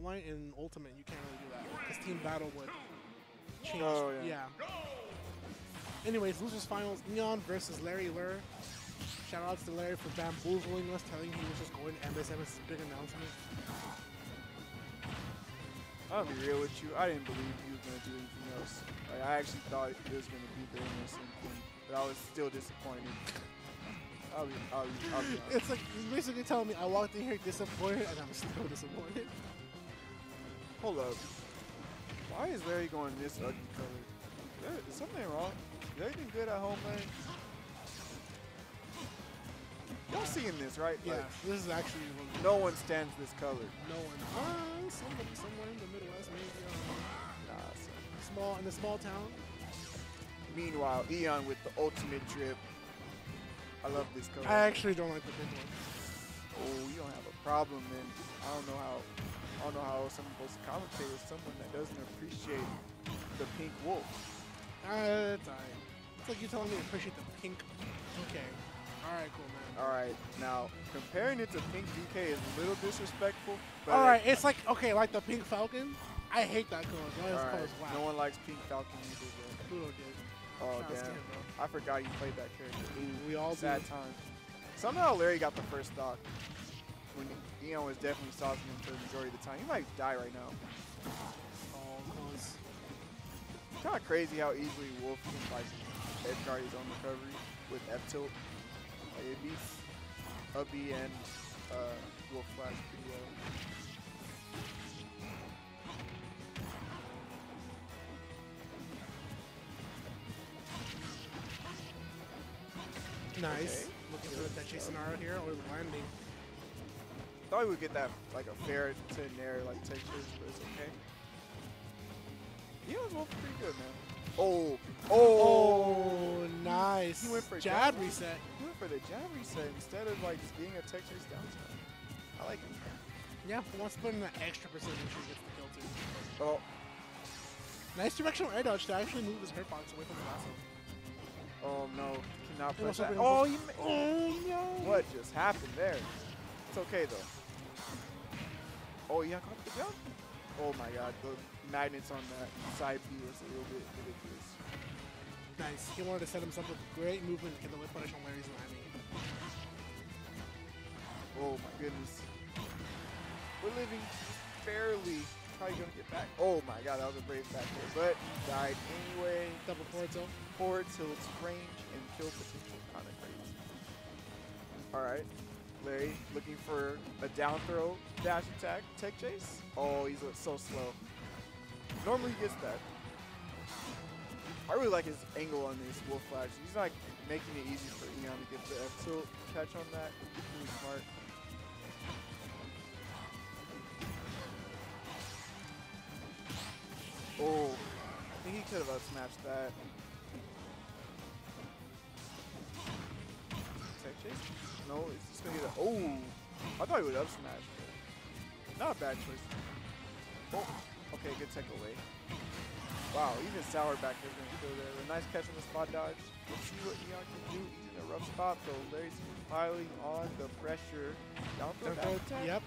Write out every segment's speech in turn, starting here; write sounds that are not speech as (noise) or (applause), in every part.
Frontline. In Ultimate, you can't really do that because Team Battle would change. Oh, yeah. Anyways, losers finals: Neon versus Larry Lurr. Shout outs to Larry for bamboozling us, telling he was just going to MSM's big announcement. I'll be real with you. I didn't believe he was gonna do anything else. Like I actually thought it was gonna be the innocent thing, but I was still disappointed. I'll be, I'll be, I'll be honest. It's like he's basically telling me I walked in here disappointed, and I'm still disappointed. Hold up. Why is Larry going this ugly color? There- Is something wrong? Is everything good at home, man? Y'all seeing this, right? Yeah, Like, this is actually one no one stands this color. no one. Uh, somebody somewhere in the Midwest, maybe. Um, Nah, son. small in a small town. Meanwhile, Eon with the ultimate drip. I love this color. I actually don't like the big one. Oh, you don't have a problem, then. I don't know how. I don't know how I'm supposed to commentate with someone that doesn't appreciate the pink wolf. Uh, it's alright. It's like you're telling me to appreciate the pink. Okay. Alright, cool, man. All right, now comparing it to Pink DK is a little disrespectful. Alright, it's like, okay, like the pink falcon. I hate that color. That right, whack. no one likes Pink Falcon either. Pluto did. Oh damn. I forgot you played that character. Ooh, We all sad do. time. Somehow Larry got the first stock when Eon was definitely stalking him for the majority of the time. He might die right now. Oh, close. Kind of crazy how easily Wolf can like edge guard his own recovery with F tilt. Like it beats and uh, Wolf Flash pretty well. Nice. Okay. Looking for that chase scenario here or the landing. Thought we would get that like a fair to nair like textures, but it's okay. He was Wolf pretty good, man. Oh, oh, Oh, nice. He went for jab jab? reset. He went for the jab reset instead of like just getting a textures down smash. I like it. Yeah, to put in that extra precision so he gets the kill too. Oh, Nice directional air dodge to actually move his hurtbox away from the lasso. oh no, cannot press that. Oh, you. Oh no! What just happened there? It's okay though. Oh, yeah, caught the jump. Oh my god, the magnets on that side B was a little bit ridiculous. Nice. He wanted to set himself up with great movement to get the whip punish on Larry's landing. Oh my goodness. We're living barely. Probably gonna get back. Oh my god, that was a brave back there, but he died anyway. Double forward tilt. Forward tilt's range and kill potential kind of crazy. All right, Larry looking for a down throw dash attack tech chase. Oh, he's so slow. Normally he gets that. I really like his angle on this wolf flash. He's like making it easy for Eon to get the F tilt catch on that. Really smart. Oh, I think he could have outsmashed that. Chase? No, it's just gonna get a. Oh, I thought he would up smash. but Not a bad choice. Oh, okay, good tech away. Wow, even Sour back there gonna kill there. A nice catch on the spot dodge. Let's see what Eon can do. He's in a rough spot though. Larry's piling on the pressure. Down throw, Don't down go- attack. Yep.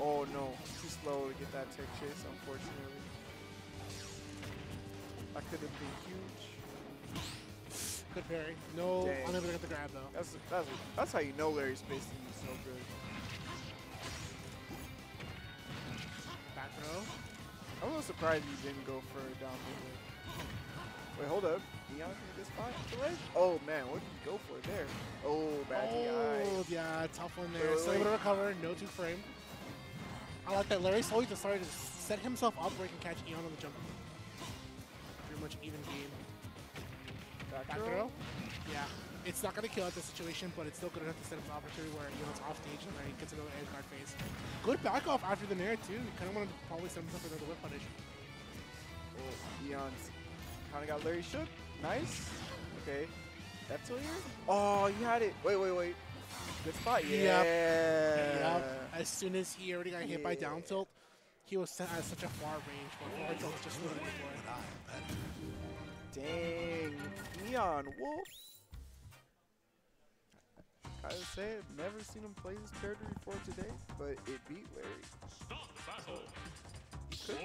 Oh no, too slow to get that tech chase, unfortunately. That could have been huge. Good parry. No, Dang. unable to get the grab though. That's that's that's how you know Larry's spacing is so good. Back throw. I'm a little surprised you didn't go for a down throw. Wait, hold up. Eon can this spot delay? Oh man, what did you go for there? Oh, bad Oh, DI. yeah, tough one there. wait, Still able to recover. No two frame. I like that Larry slowly decided to set himself up where he can catch Eon on the jump. Pretty much even game. Back, Back throw? throw. Yeah. It's not going to kill out the situation, but it's still good enough to set up an opportunity where Eon's off stage and then he gets another edge guard phase. Good back off after the nair, too. He kind of wanted to probably set himself for another whip punish. Oh, Eon's kind of got Larry shook. Nice. Okay. That's here? Oh, you had it. Wait, wait, wait. Good spot. Yeah. Yep. As soon as he already got hit by down tilt, he was sent at such a far range where forward tilt was just looking for it. Dang, Neon Wolf. I would say I've never seen him play this character before today, but it beat Larry. Stop battle. He could.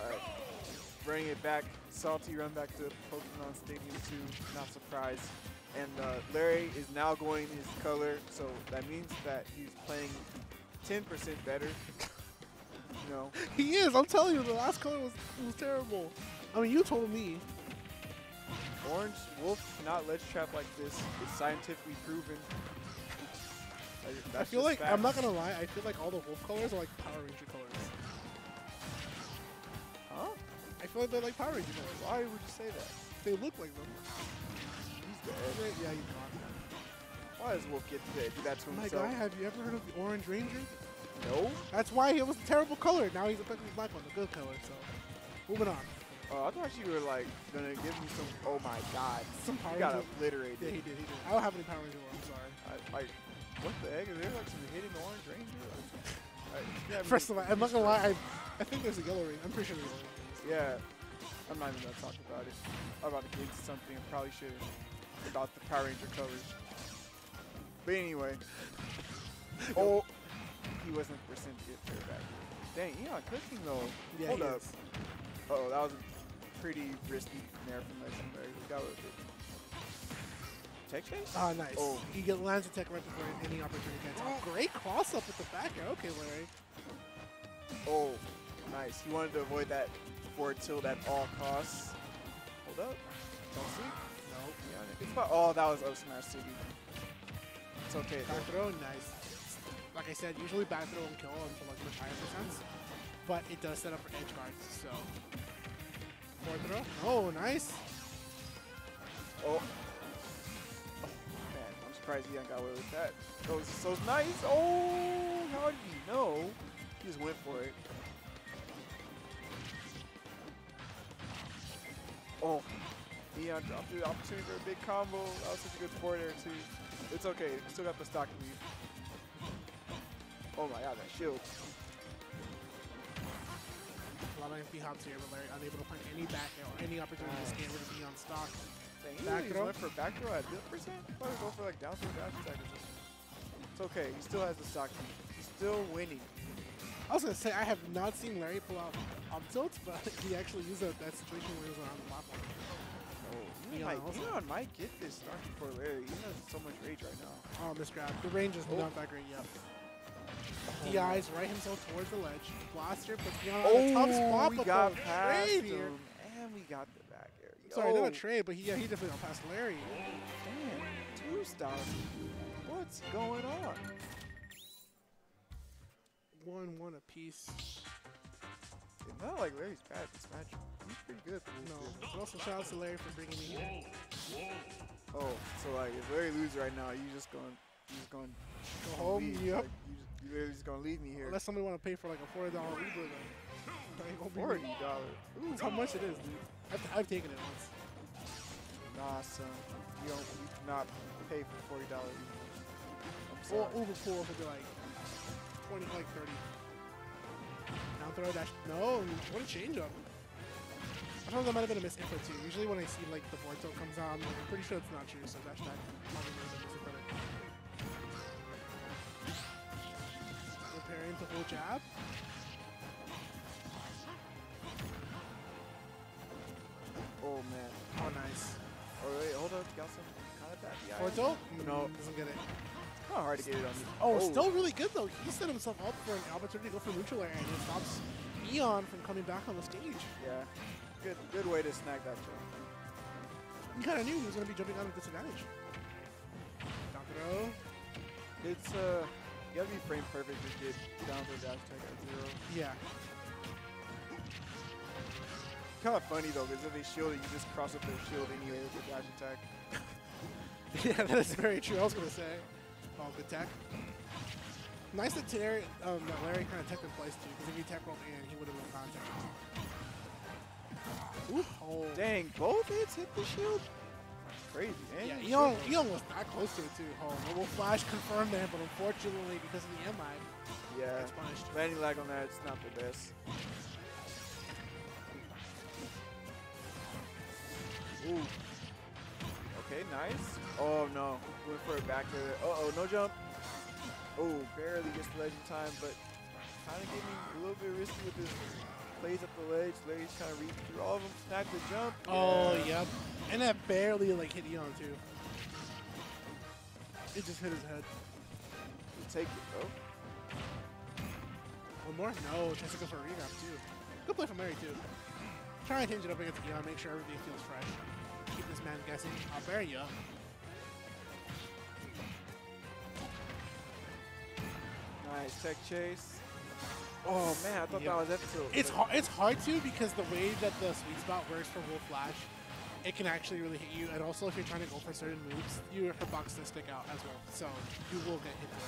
Alright, bring it back. Salty run back to Pokemon Stadium 2. Not surprised. And uh, Larry is now going his color, so that means that he's playing 10% better. you know, (laughs) He is. I'm telling you, the last color was was terrible. I mean, you told me. Orange Wolf cannot ledge trap like this. It's scientifically proven. Like, I feel like I'm not gonna lie. I feel like all the wolf colors are like Power Ranger colors. Huh? I feel like they're like Power Ranger colors. Why would you say that? They look like them. Dead. Yeah, he's gone. Why does Wolf get to do that to himself? My guy, have you ever heard of the Orange Ranger? No. That's why it was a terrible color. Now he's a perfectly black one, a good color. So, moving on. Oh, I thought you were like gonna give me some. Oh my God. (laughs) Some Power You got Ranger. obliterated. Yeah, he did. He did. I don't have any Power Ranger. One, I'm sorry. I, like, what the heck? Is there like some hidden orange ranger? Like, yeah, I mean, First of all, I'm not gonna lie. I, I think there's a yellow ring. I'm pretty sure there's a yellow ring. Yeah. I'm not even gonna talk about it. I'm about to get into something I probably shouldn't about the Power Ranger colors. But anyway. (laughs) Oh, he wasn't percent get fair back. Dang, Eon cooking though. Yeah, Hold he up. is. Oh, that was a pretty risky nair from Legendary. We got with it. Tech chase? Ah, nice. Oh. He get lands attack right before any opportunity gets off. Great cross up with the back air. Okay, Larry. Oh, nice. He wanted to avoid that forward tilt at all costs. Hold up. Don't sleep. No. Yeah, it's about, oh, that was up smash city. It's okay. Back throw, nice. Like I said, usually back throw won't kill until like much higher percents, but it does set up for edge guards. So forward throw. Oh, nice. Oh. oh. Man, I'm surprised he got away with that. That was so nice. Oh, how did he know? He just went for it. Oh, Neon dropped the opportunity for a big combo. That was such a good forward air too. It's okay. Still got the stock lead. Oh my god, that shield. A lot of empty hops here, but Larry unable to find any back air or any opportunity to scan with his on stock. Dang, he Back throw? went for back throw at this percent? I thought he go for like down throw dash attack or something. It's okay. He still has the stock lead. He's still winning. I was gonna say I have not seen Larry pull out up tilts, (laughs) but he actually used that, that situation where he was on the platform. Oh, Neon might, also. Neon might get this start before Larry. He has so much rage right now. Oh, misgrab. The range is Oh. not that great yet. DI's oh, right himself towards the ledge. Blaster puts Dion on the top oh, spot, Oh, we but got the past trade here. him, and we got the back air. Sorry, Yo, not a trade, but he, yeah, he definitely got past Larry. Damn, two stars. What's going on? One, one apiece. It's not like Larry's bad this match. He's pretty good for this. No. But also, shout out to Larry for bringing me here. Oh, so like if Larry loses right now, you just going, you just going to Go home, leave. yep. Like, you, just, you literally just gonna leave me here. Unless somebody want to pay for like a $40 Uber, then. that ain't gonna be me. Forty dollars. Ooh, That's how much it is, dude. I've, I've taken it once. Nah, son. You don't. You cannot pay for forty dollars. I'm sorry. Or Uber pool would be like 20, like 30. Down throw dash. No, what a change up. I thought that might have been a misinfo too. Usually when I see like the board tilt comes on, I'm pretty sure it's not true, so dash attack probably would have been. Repairing to full jab. Oh man. Oh, nice. Oh wait, hold up. Got some kind of bad. Yeah. Forward? No. Mm, Doesn't get it. It's not hard to get it on you. Oh, still really good though. He set himself up for an opportunity to go for neutral air and it stops Eon from coming back on the stage. Yeah. Good. Good way to snag that jump. He kind of knew he was going to be jumping out of disadvantage. Down throw. It's uh. You gotta be frame perfect to get down to dash attack at zero. Yeah. Kind of funny though, because if they shield it, you just cross up their shield anyway with your dash attack. (laughs) Yeah, that is very true. I was gonna say. Oh, good tech. Nice that Larry, um, that Larry kind of tech in place too, because if he tech rolled in, he would have been contact. Ooh, oh. Dang, both hits hit the shield. Crazy. And Yeah, you Eon. Eon was that close to it too. Oh, mobile flash confirmed there, but unfortunately, because of the MI, Yeah. it's punished. Landing lag on that, it's not the best. Ooh. Okay, nice. Oh no, went for a back there. Uh oh, no jump. Oh, barely gets the legend time, but kind of getting a little bit risky with this plays up the ledge. Larry's kind of reading through all of them. Snag the jump. Oh, Yeah. yep. And that barely like hit Eon too. It just hit his head. You take it though. One more? No, tries to go for a regrab too. Good play from Larry too. Try and hinge it up against Eon, make sure everything feels fresh. Keep this man guessing. I'll bury you. Nice tech chase. Oh man, I thought that was F tilt. It's hard. It's hard to because the way that the sweet spot works for Wolf Flash, it can actually really hit you. And also, if you're trying to go for certain moves, you have your hitbox does stick out as well, so you will get hit. There.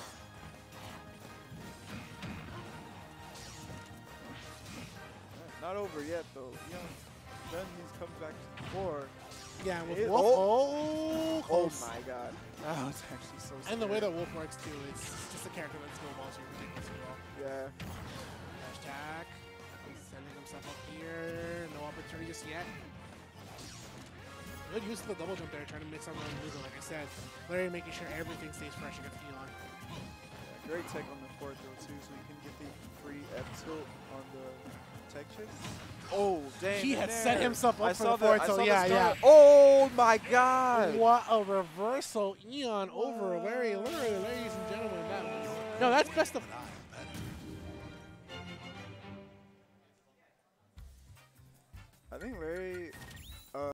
Not over yet though. Young done these comebacks before. Yeah, with It- Wolf. oh. Oh, Oh my god. Oh, that was actually so And the way that Wolf works too, it's just a character that snowballs you ridiculous as well. Yeah. Hashtag. Sending himself up here. No opportunity just yet. Good use of the double jump there, trying to mix up on the moves. Like I said, Larry making sure everything stays fresh against Eon. yeah. Great tech on the fourth though too, so you can get the free F tilt on the Oh dang. He had set himself up I for the so yeah, yeah. Oh my god. What a reversal, Eon over Larry, Larry, ladies and gentlemen. That was, no, that's best of.